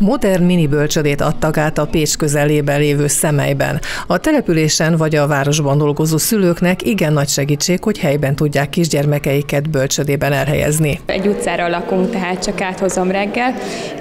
Modern mini bölcsödét adtak át a Pécs közelében lévő szemelyben. A településen vagy a városban dolgozó szülőknek igen nagy segítség, hogy helyben tudják kisgyermekeiket bölcsödében elhelyezni. Egy utcára lakunk, tehát csak áthozom reggel,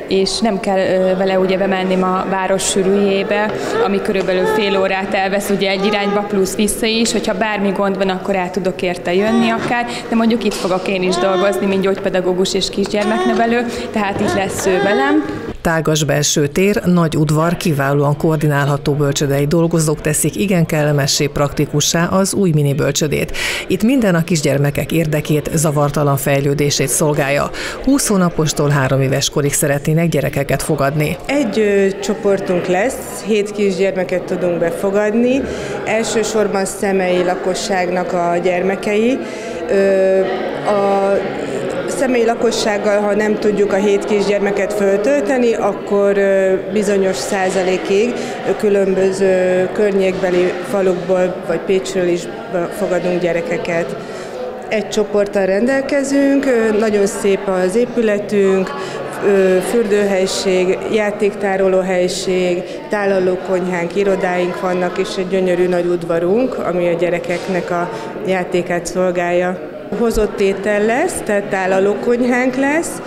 és nem kell vele ugye bemenni a város sűrűjébe, ami körülbelül fél órát elvesz ugye egy irányba plusz vissza is, hogyha bármi gond van, akkor el tudok érte jönni akár, de mondjuk itt fogok én is dolgozni, mint gyógypedagógus és kisgyermeknevelő, tehát itt lesz ő velem. Tágas belső tér, nagy udvar, kiválóan koordinálható bölcsödei dolgozók teszik igen kellemessé praktikussá az új mini bölcsödét. Itt minden a kisgyermekek érdekét, zavartalan fejlődését szolgálja. 20 hónapostól három éves korig szeretnének gyerekeket fogadni. Egy ö, csoportunk lesz, hét kisgyermeket tudunk befogadni, elsősorban személyi lakosságnak a gyermekei. Ö, a személyi lakossággal, ha nem tudjuk a hét kisgyermeket föltölteni, akkor bizonyos százalékig különböző környékbeli falukból vagy Pécsről is fogadunk gyerekeket. Egy csoporttal rendelkezünk, nagyon szép az épületünk, fürdőhelység, játéktárolóhelység, tálalókonyhánk, irodáink vannak, és egy gyönyörű nagy udvarunk, ami a gyerekeknek a játékát szolgálja hozott étel lesz, tehát tálalókonyhánk lesz.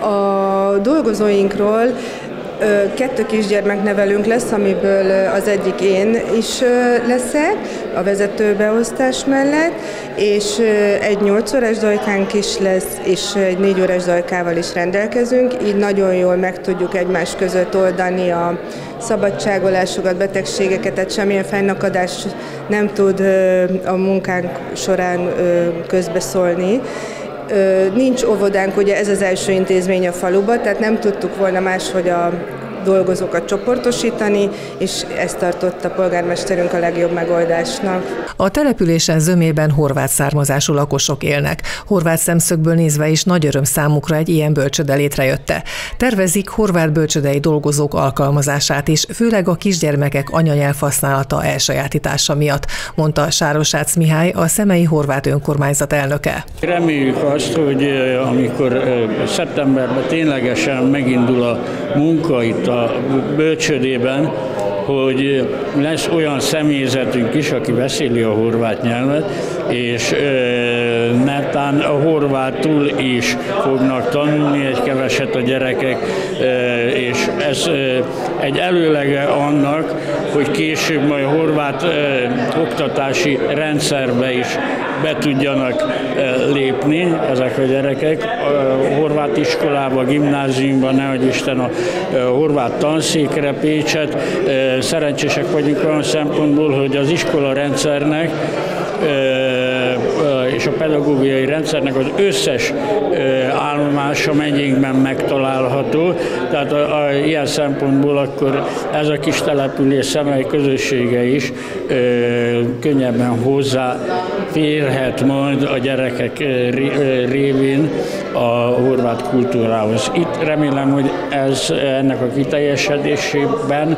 A dolgozóinkról Kettő kisgyermeknevelőnk lesz, amiből az egyik én is leszek a vezetőbeosztás mellett, és egy 8 órás dajkánk is lesz, és egy 4 órás dajkával is rendelkezünk, így nagyon jól meg tudjuk egymás között oldani a szabadságolásokat, betegségeket, tehát semmilyen fennakadás nem tud a munkánk során közbeszólni. Nincs óvodánk, ugye ez az első intézmény a faluban, tehát nem tudtuk volna máshogy a dolgozókat csoportosítani, és ezt tartott a polgármesterünk a legjobb megoldásnak. A településen zömében horvát származású lakosok élnek. Horvát szemszögből nézve is nagy öröm számukra egy ilyen bölcsöde létrejötte. Tervezik horvát bölcsödei dolgozók alkalmazását is, főleg a kisgyermekek anyanyelv használata elsajátítása miatt, mondta Sárosác Mihály, a Szemei Horvát Önkormányzat elnöke. Reméljük azt, hogy amikor szeptemberben ténylegesen megindul a munka itt a bölcsödében, hogy lesz olyan személyzetünk is, aki beszéli a horvát nyelvet, és netán a horvátul is fognak tanulni egy keveset a gyerekek, és ez egy előlege annak, hogy később majd a horvát oktatási rendszerbe is be tudjanak lépni ezek a gyerekek. A horvát iskolába, gimnáziumban, nehogy Isten a horvát tanszékre, Pécset. Szerencsések vagyunk olyan szempontból, hogy az iskola uh, és a pedagógiai rendszernek az összes állomása megyénkben megtalálható, tehát a, a, ilyen szempontból akkor ez a kis település szemely közössége is ö, könnyebben hozzá férhet majd a gyerekek révén a horvát kultúrához. Itt remélem, hogy ez ennek a kiteljesedésében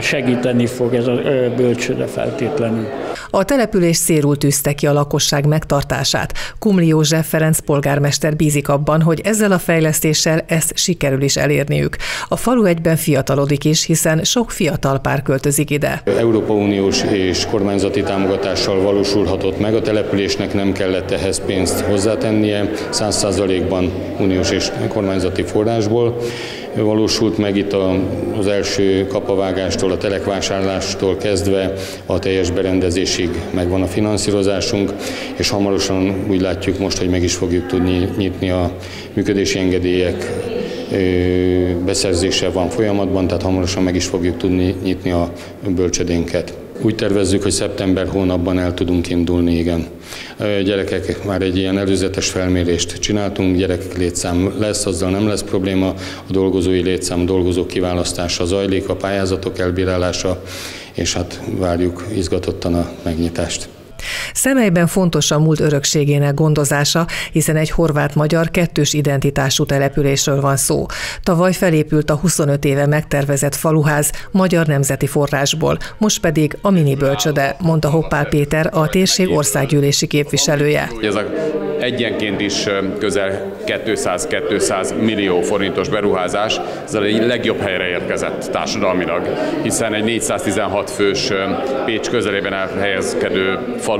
segíteni fog ez a bölcsőde feltétlenül. A település szérul tűzte ki a lakosság megtartását. Kumli József Ferenc polgármester bízik abban, hogy ezzel a fejlesztéssel ezt sikerül is elérniük. A falu egyben fiatalodik is, hiszen sok fiatal pár költözik ide. Európa Uniós és kormányzati támogatással valósulhatott meg, a településnek nem kellett ehhez pénzt hozzátennie, 100%-ban uniós és kormányzati forrásból valósult meg itt az első kapavágástól, a telekvásárlástól kezdve a teljes berendezésig megvan a finanszírozásunk, és hamarosan úgy látjuk most, hogy meg is fogjuk tudni nyitni a működési engedélyek beszerzése van folyamatban, tehát hamarosan meg is fogjuk tudni nyitni a bölcsödénket. Úgy tervezzük, hogy szeptember hónapban el tudunk indulni, igen. Gyerekek már egy ilyen előzetes felmérést csináltunk, gyerek létszám lesz, azzal nem lesz probléma, a dolgozói létszám, dolgozók kiválasztása zajlik, a pályázatok elbírálása, és hát várjuk izgatottan a megnyitást. Szemelyben fontos a múlt örökségének gondozása, hiszen egy horvát-magyar kettős identitású településről van szó. Tavaly felépült a 25 éve megtervezett faluház magyar nemzeti forrásból, most pedig a mini bölcsöde, mondta Hoppál Péter, a térség országgyűlési képviselője. Ez a egyenként is közel 200-200 millió forintos beruházás, ez a legjobb helyre érkezett társadalmilag, hiszen egy 416 fős Pécs közelében elhelyezkedő falu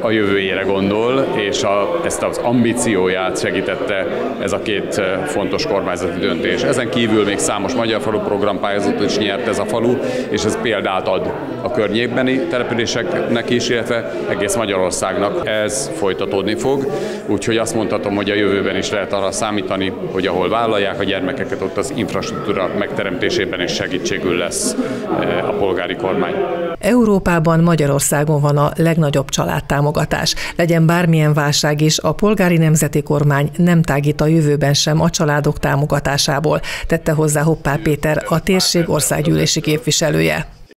a jövőjére gondol, és a, ezt az ambícióját segítette ez a két fontos kormányzati döntés. Ezen kívül még számos magyar falu program pályázatot is nyert ez a falu, és ez példát ad a környékbeni településeknek is, illetve egész Magyarországnak. Ez folytatódni fog, úgyhogy azt mondhatom, hogy a jövőben is lehet arra számítani, hogy ahol vállalják a gyermekeket, ott az infrastruktúra megteremtésében is segítségül lesz eh, a polgári kormány. Európában Magyarországon van a legnagyobb családtámogatás. Legyen bármilyen válság is, a polgári nemzeti kormány nem tágít a jövőben sem a családok támogatásából, tette hozzá Hoppá Péter, a térség országgyűlési képviselője.